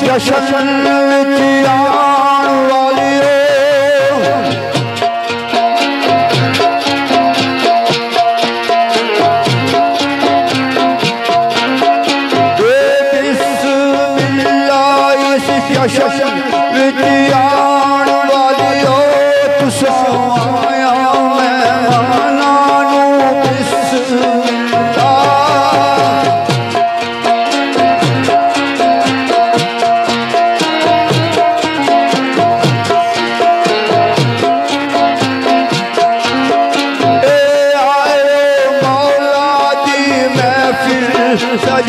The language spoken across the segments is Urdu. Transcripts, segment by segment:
جشن چیا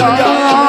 yeah.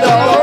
the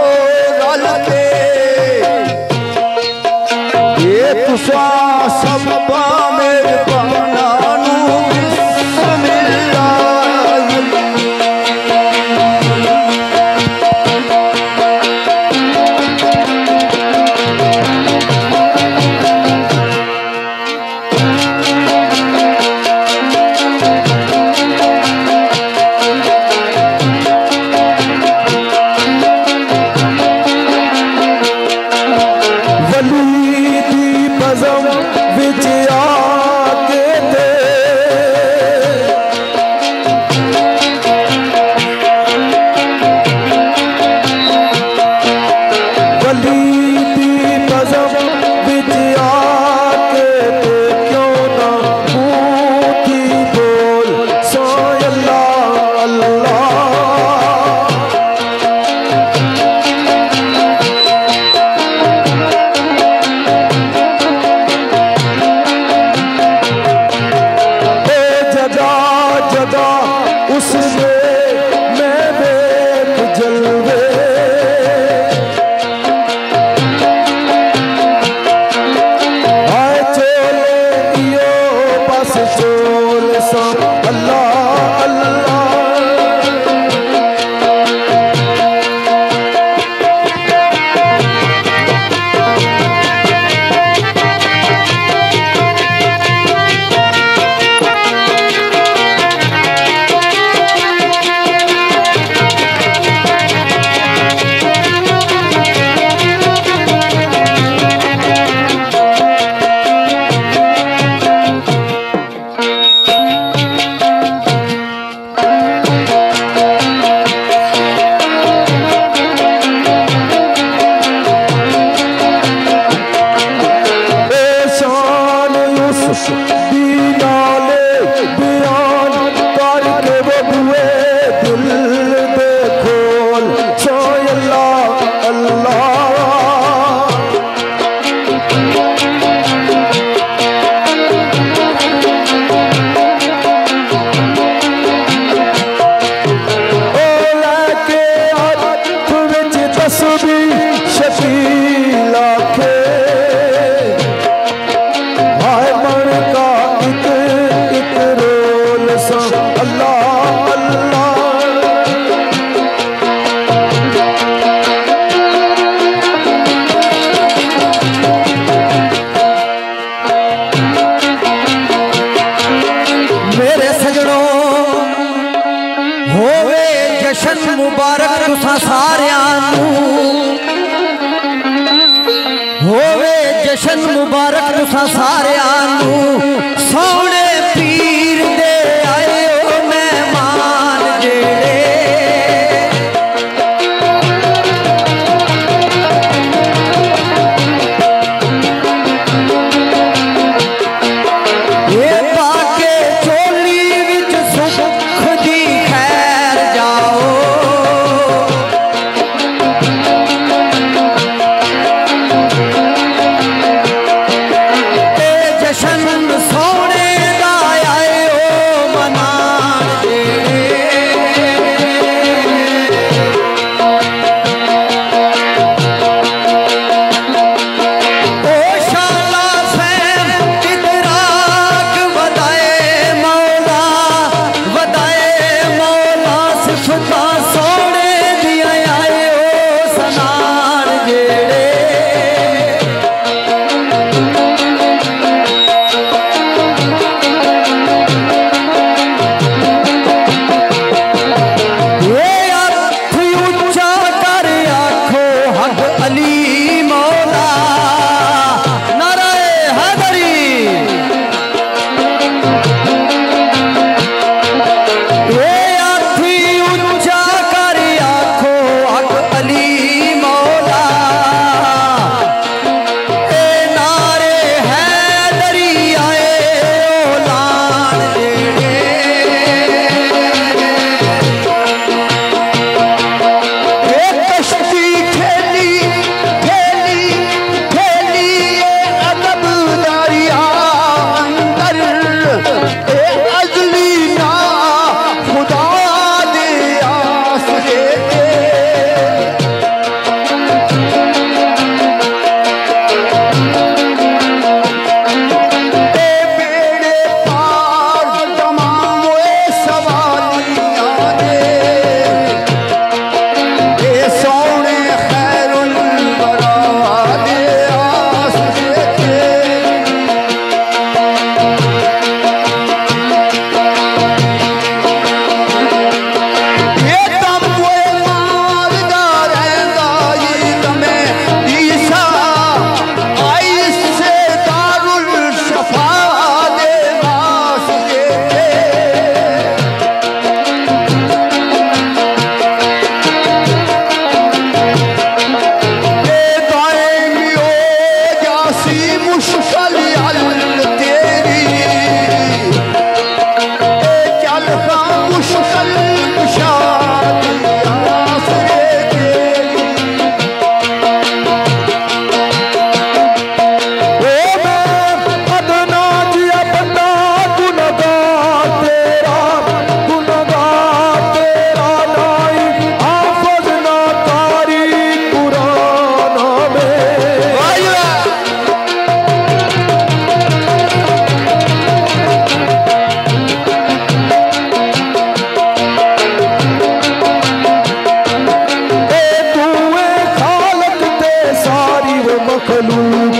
جشن مبارک تسا ساریاں ہووے جشن مبارک تسا ساریاں سونے Hallelujah.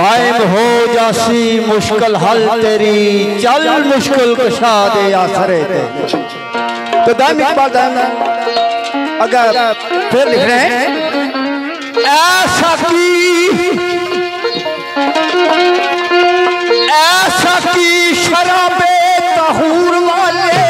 دائم ہو جاسی مشکل حل تیری، چل مشکل کشا دے آسرے تے۔ تو دائم اقبال دائم اگر پھر لکھ رہے ہیں۔ ایسا کی ایسا کی شراب تہور والے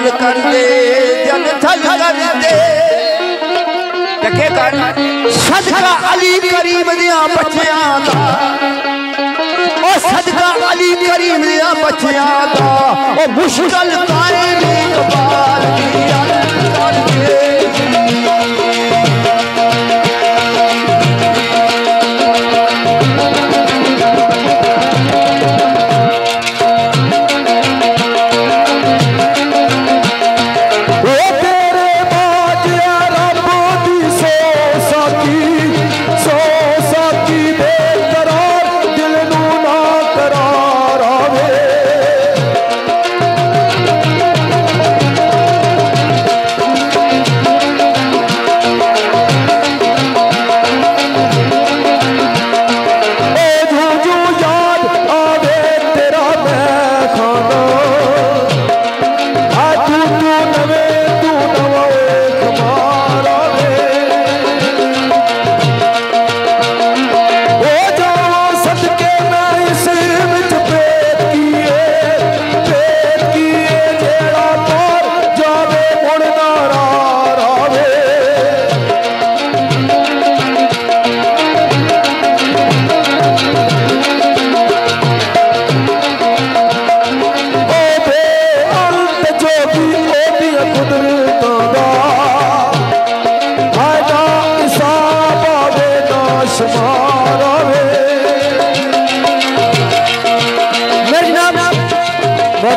تھل جل کر دے جل تھل کر دے ٹکے کر صدقہ علی کریم دیا بچیاں دا او صدقہ علی کریم دیا بچیاں دا او مشکل قائم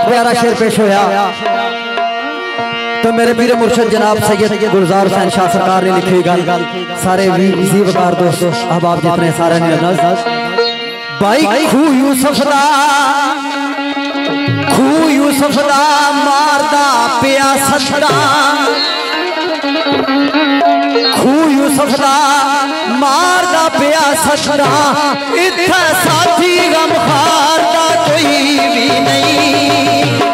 بہت پیارا شعر پیش ہویا۔ تو میرے پیر مرشد جناب سید گلزار حسین شاہ سرکار نے لکھی ہوئی گل۔ سارے وی وقار دوست، احباب جتنے سارے نے نظر بھائی، خو یوسف دا خو یوسف دا ماردا پیا سچڑا خو یوسف دا ماردا پیا سچڑا اتھا ساتھی غم خار۔ کوئی بھی نہیں۔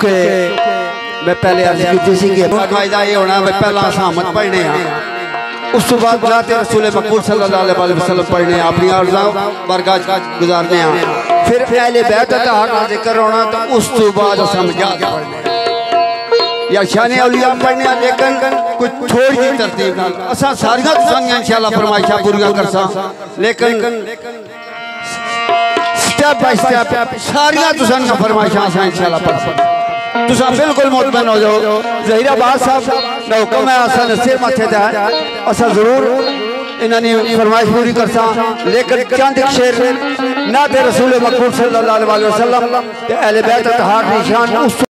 چونکہ میں پہلے عرض کی تھی کہ فائدہ یہ ہونا ہے پہلا سامت پڑھنے ہیں اس تو بعد بلاتے رسول مقبول صلی اللہ علیہ وسلم پڑھنے ہیں اپنی عرضاں برگاہ گزارنے ہیں پھر اہل بیت اتحاد کا ذکر ہونا تو اس تو بعد سمجھات پڑھنے ہیں یا شان اولیاء پڑھنے ہیں لیکن کچھ تھوڑی ہی ترتیب نال اساں ساریاں تسانگیاں انشاءاللہ فرمائشاں پوریاں کرساں لیکن سٹیپ بائی سٹیپ ساریاں تسان کا فرمائشاں انشاءاللہ پڑھ سکتے تسا بالکل مطمئن ہو جاؤ۔ ظہیر آباد صاحب نہ حکم ہے اساں نصیر ماتھے دا ہے اساں ضرور انہاں نے فرمائش پوری کرسا لیکن چند ایک شیر نہ تے رسول مقبول صلی اللہ علیہ وسلم تے اہل بیت اتحاد نشان اس